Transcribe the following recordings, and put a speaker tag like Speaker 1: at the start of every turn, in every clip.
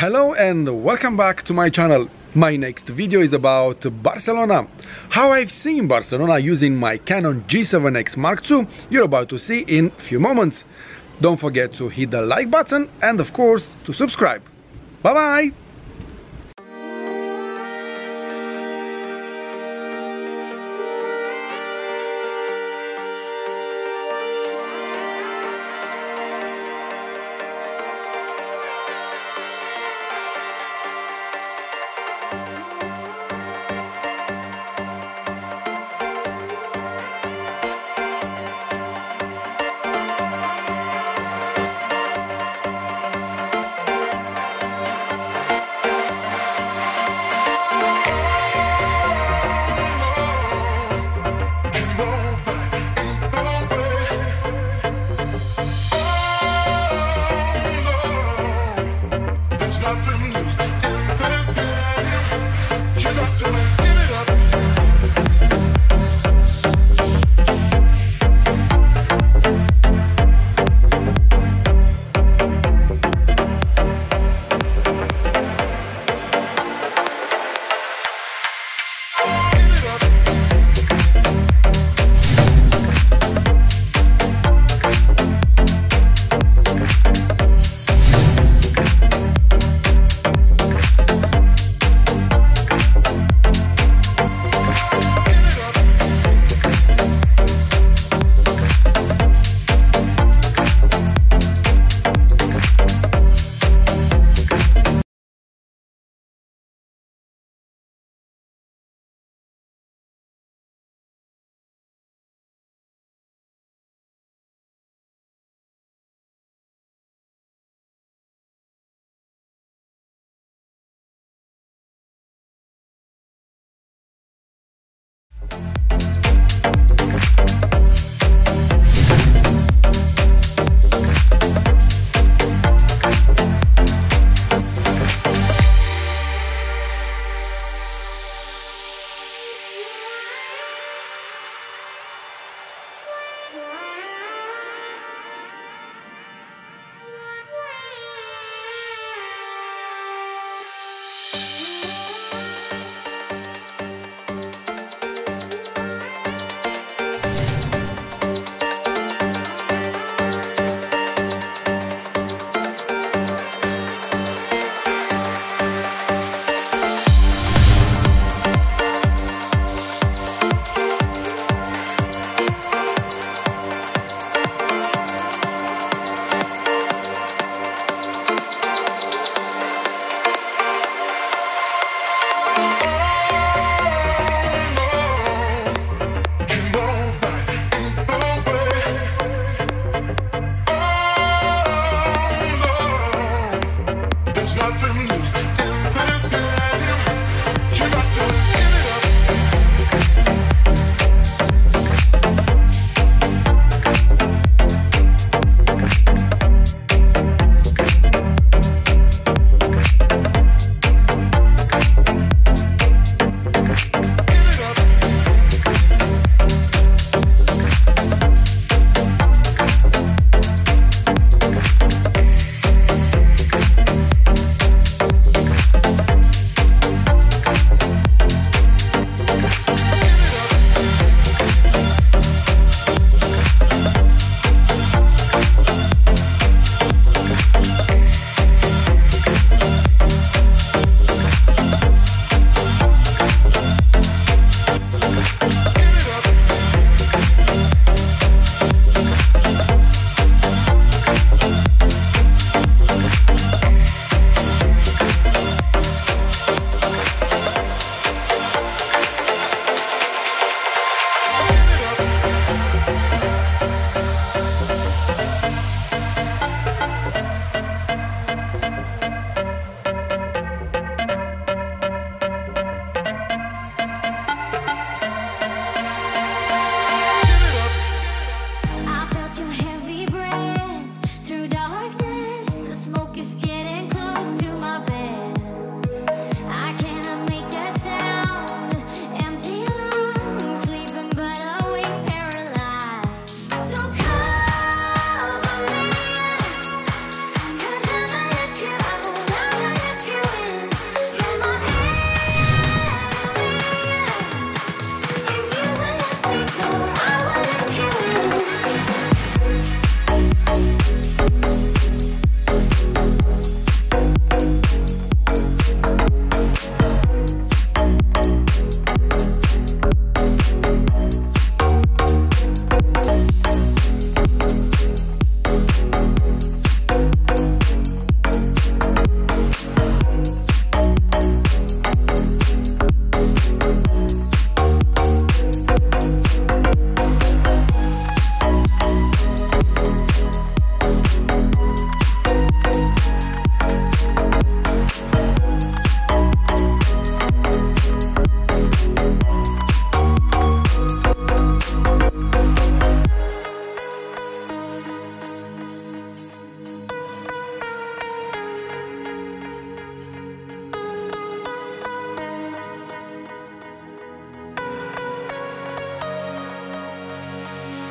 Speaker 1: Hello and welcome back to my channel. My next video is about Barcelona. How I've seen Barcelona using my Canon G7X Mark II, you're about to see in a few moments. Don't forget to hit the like button and of course to subscribe. Bye bye!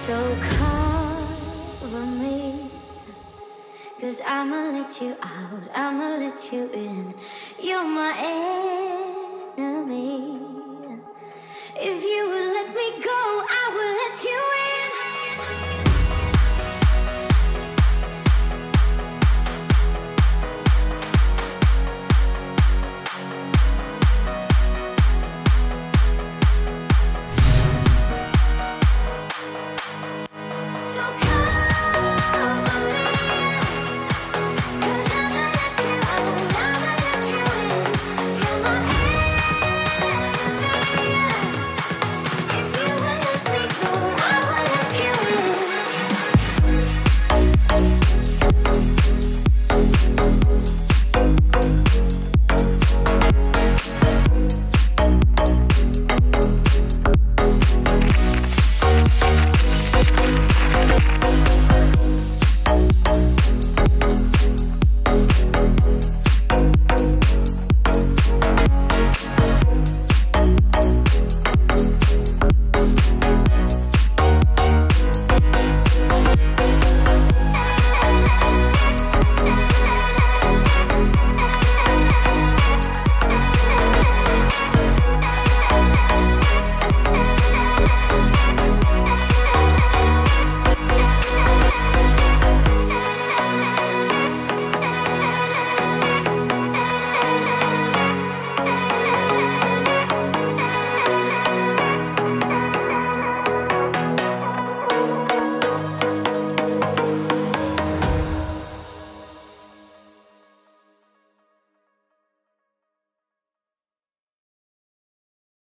Speaker 2: So cover me. Cause I'ma let you out, I'ma let you in. You're my enemy.